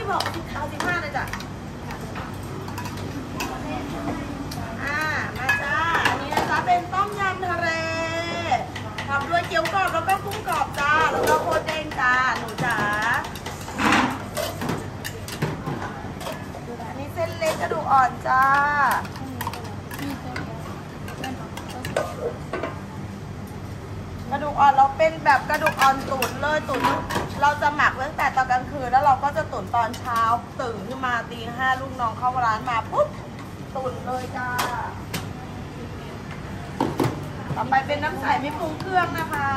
สิบหกเอาสิบห้าเลยจ้ะอ่ามาจ้าอันนี้นะจ๊ะเป็นต้มยำทะเลทำด้วยเกี๊ยวกรอบแล้วก็กุ้งกรอบจ้าแล้วก็โคตรเด้งจ้าหนูจ๋าอันนี้เส้นเล็กกระดูกอ่อนจ้ากระดูกอ่อนเราเป็นแบบกระดูกอ่อนตุ๋นเลยตุ๋น เราจะหมักตั้งแต่ตอนกลางคืนแล้วเราก็จะตุ๋นตอนเช้าตื่นขึ้นมาตีห้าลูกน้องเข้าร้านมาปุ๊บตุ๋นเลยจ้า ต่อไปเป็นน้ำใสไม่ปรุงเครื่องนะคะ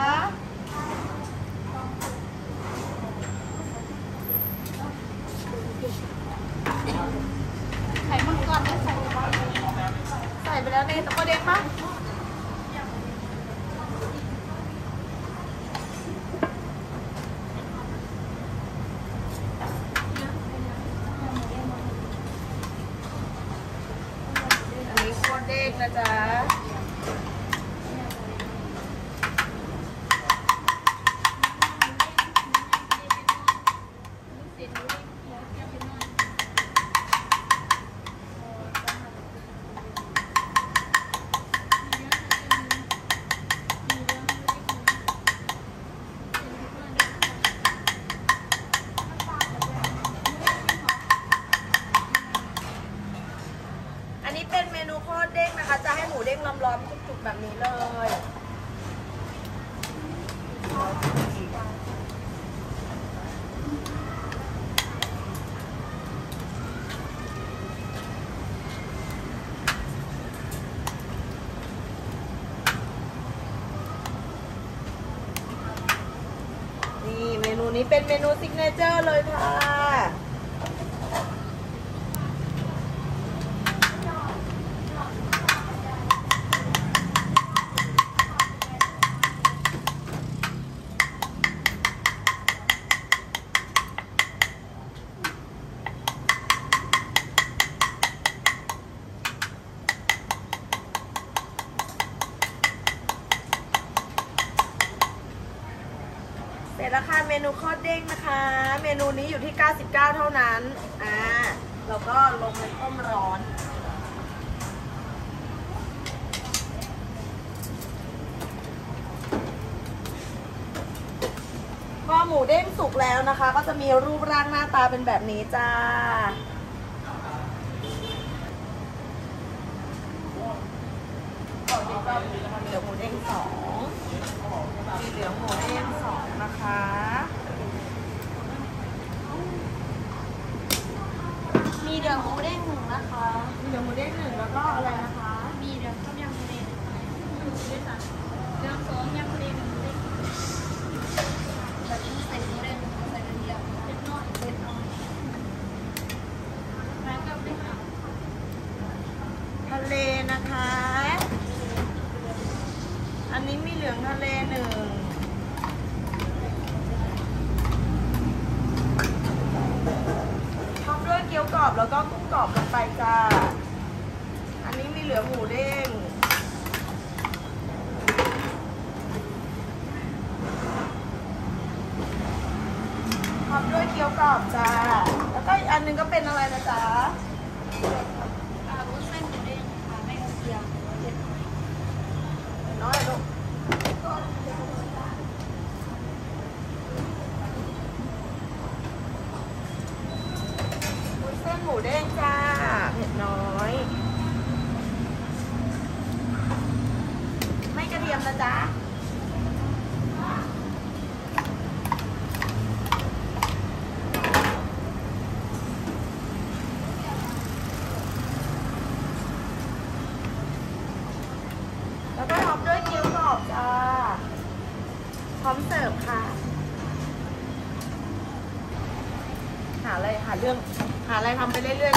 ไข่มังกรไม่ใส่ใส่ไปแล้วในตะกเด็กปะอันนี้โคตรเด้งนะจ๊ะ อันนี้เป็นเมนูโคตรเด้งนะคะ จะให้หมูเด้งร้อนๆจุกๆแบบนี้เลย นี่ เมนูนี้เป็นเมนูซิกเนเจอร์เลยค่ะ เสร็จแล้วค่ะเมนูโคตรเด้งนะคะ เมนูนี้อยู่ที่ 99 เท่านั้น อ่า แล้วก็ลงในต้มร้อนพอหมูเด้งสุกแล้วนะคะ ก็จะมีรูปร่างหน้าตาเป็นแบบนี้จ้ามีเหลืองหมูเด้งสองมีเหลืองหมูเด้งสองนะคะ มีเดือดหมูเด้งหนึ่งนะคะ มีเหลืองหมูเด้งหนึ่งแล้วก็อะไรนะคะ มีเดือดต้มยำทะเลเดือดสองยำทะเลหนึ่งเด้งแบบนี้ใส่หมูเด้งใส่กระเทียมเล็กน้อยเล็กน้อยแล้วก็ได้ค่ะทะเลนะคะ อันนี้มีเหลืองทะเลหนึ่ง ทำด้วยเกี๊ยวกรอบแล้วก็กุ้งกรอบลงไปจ้า อันนี้มีเหลืองหมูเด้ง ทำด้วย เกี๊ยวกรอบจ้า แล้วก็อีกอันนึงก็เป็นอะไรนะจ๊ะ อ่าวุ้นเส้นหมูเด้งค่ะไม่กระเทียมเผ็ด น้อยลูกวุ้นเส้นหมูเด้งจ้า เผ็ดน้อย ไม่กระเทียมนะจ๊ะ แล้วก็ท็อปด้วยเกี๊ยวกรอบจ้า พร้อมเสิร์ฟค่ะ หาอะไรหาเรื่อง หาอะ ไรทำไปเรื่อย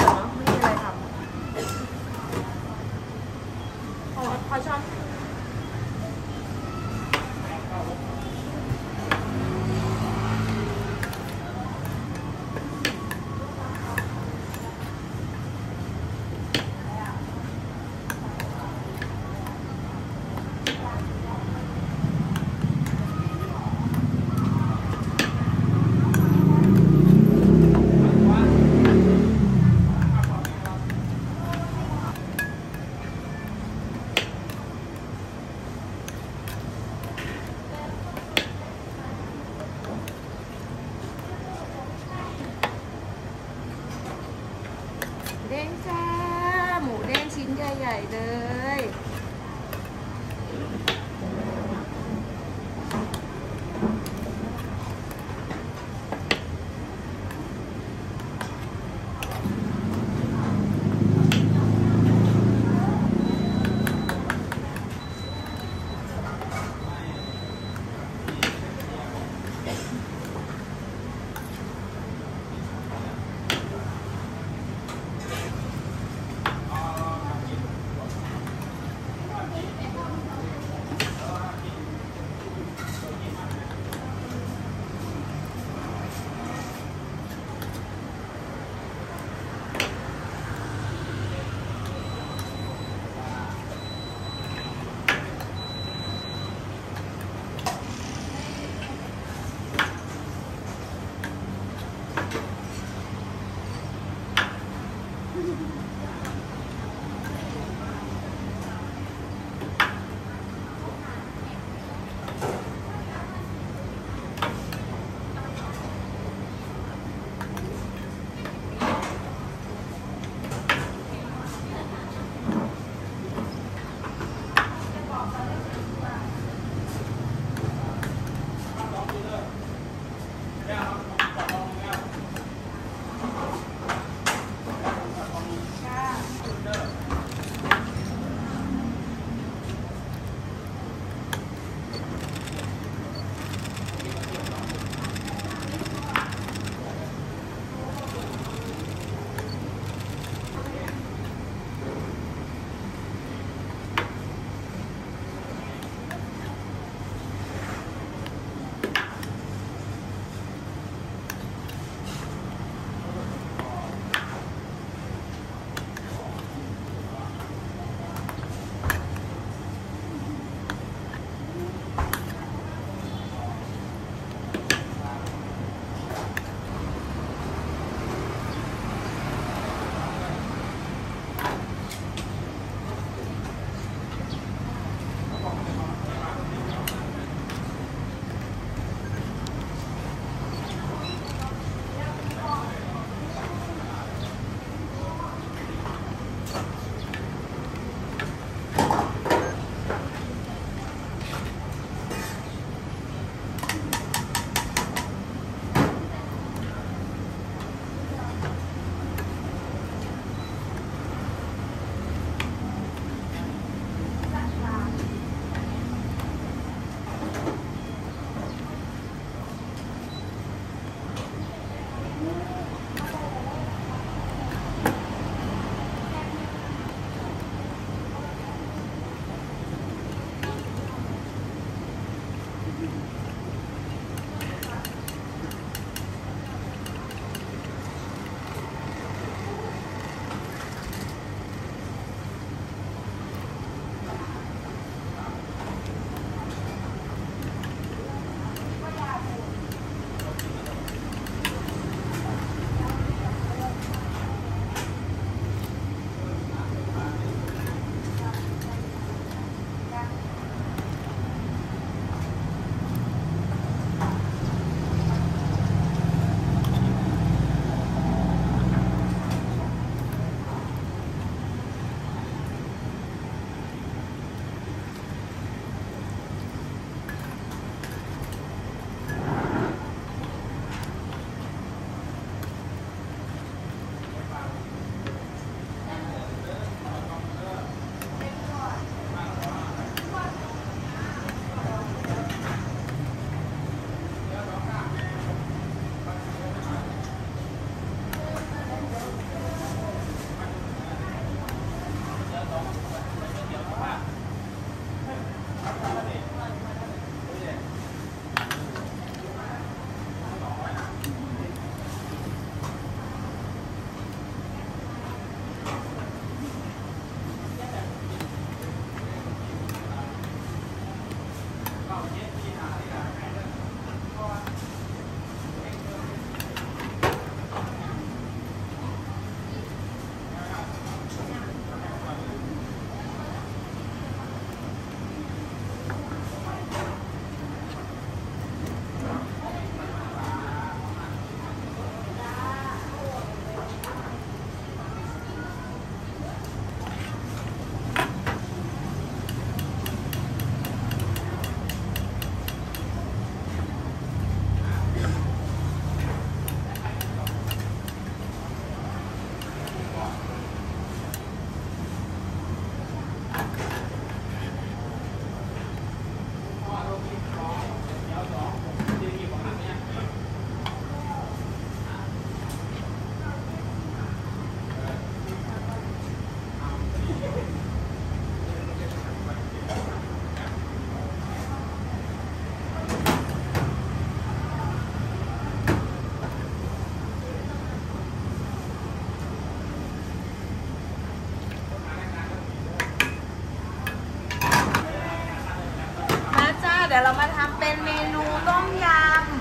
ดี๋ยวเรามาทำเป็นเมนูต้มย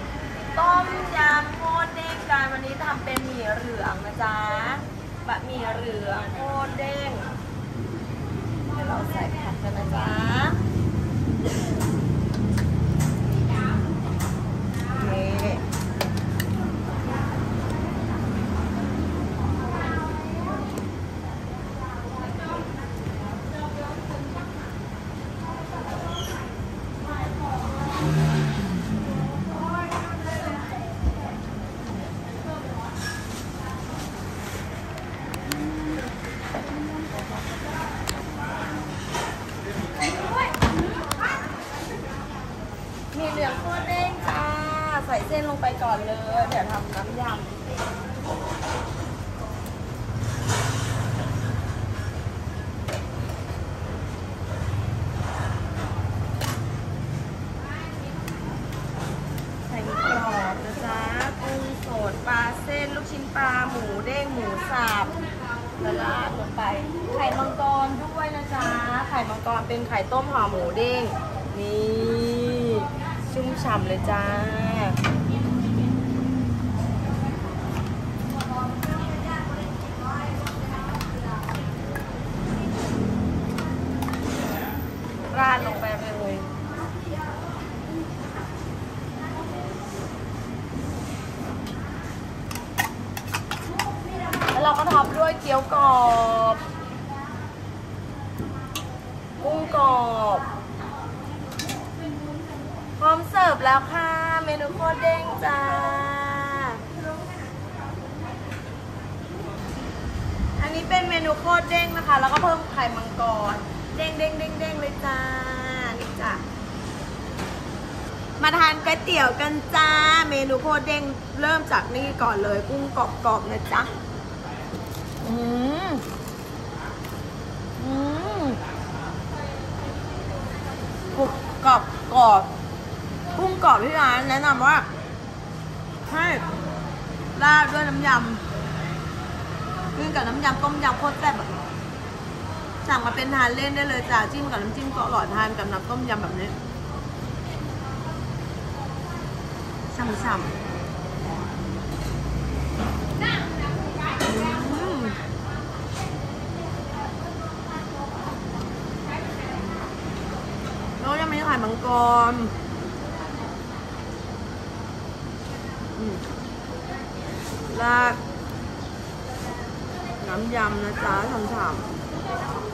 ำ ต้มยำโคตรเด้งกันวันนี้ทำเป็นหมี่เหลืองนะจ๊ะบะหมี่เหลืองโคตรเด้ง เดี๋ยวเราใส่ผักกันนะจ๊ะนี่ มีเหลืองโคตรเด้งจ้าใส่เส้นลงไปก่อนเลย เดี๋ยวทำน้ำยำใส่หมูกรอบนะจ๊ะกุ้งสดปลาเส้นลูกชิ้นปลาหมูเด้งหมูสับแล้าลงไปไข่มังกรด้วยนะจ๊ะไข่มังกรเป็นไข่ต้มห่อหมูเด้งนี่ ชุ่มฉ่ำเลยจ้า ราดลงไปเลยแล้วเราก็ท็อปด้วยเกี๊ยวกรอบ กุ้งกรอบ ร้อมเสิร์ฟแล้วค่ะ เมนูโคตรเด้งจ้า อันนี้เป็นเมนูโคตรเด้งนะคะ แล้วก็เพิ่มไข่มังกร เด้งเด้งเด้งเด้งเลยจ้า นี่จ้ะมาทานก๋วยเตี๋ยวกันจ้า เมนูโคตรเด้งเริ่มจากนี่ก่อนเลย กุ้งกรอบๆนะจ๊ะ อืมอืมกรุบกรอบกรอบ ที่ร้านแนะนำว่าให้ราดด้วยน้ำยำกินกับน้ำยำต้มยำโคตรแซ่บสั่งมาเป็นทานเล่นได้เลยจ้าจิ้มกับน้ำจิ้มก็อร่อยทานกับน้ำต้มยำแบบนี้ฉ่ำๆแล้วยังมีไข่มังกรอืม ราดน้ำยำนะจ๊ะฉ่ำๆ